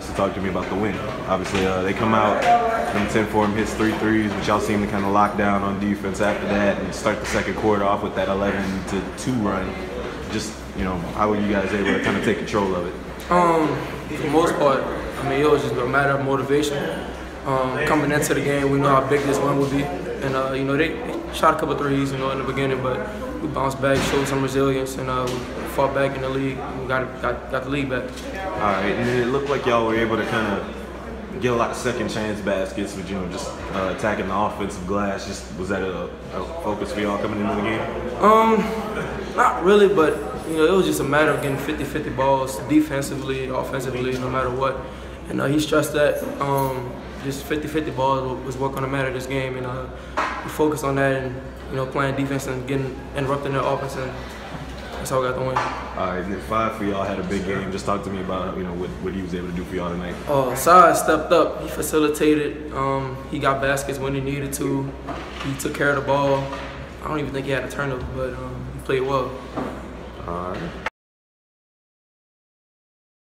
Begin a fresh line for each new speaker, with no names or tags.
To talk to me about the win. Obviously, uh, they come out and 10 for him hits three threes, but y'all seem to kind of lock down on defense after that and start the second quarter off with that 11 to 2 run. Just, you know, how were you guys able to kind of take control of it?
Um, for the most part, I mean, it was just a matter of motivation. Um, coming into the game, we know how big this one would be, and uh, you know they shot a couple threes, you know, in the beginning, but we bounced back, showed some resilience, and uh, we fought back in the league. We got got, got the lead back.
All right, and it looked like y'all were able to kind of get a lot of second chance baskets with you know just uh, attacking the offensive glass. Just was that a, a, focus for y'all coming into the game?
Um, not really, but you know it was just a matter of getting 50-50 balls defensively, offensively, no matter what. And uh, he stressed that. Um, just 50-50 balls was what's going to matter this game, and uh, we focus on that and you know playing defense and getting interrupting their offense, and that's how we got the win.
All right, Nick, five for y'all had a big game. Just talk to me about you know what, what he was able to do for y'all tonight.
Oh, Uh, Sai stepped up. He facilitated. Um, he got baskets when he needed to. He took care of the ball. I don't even think he had a turnover, but um, he played well.
All right.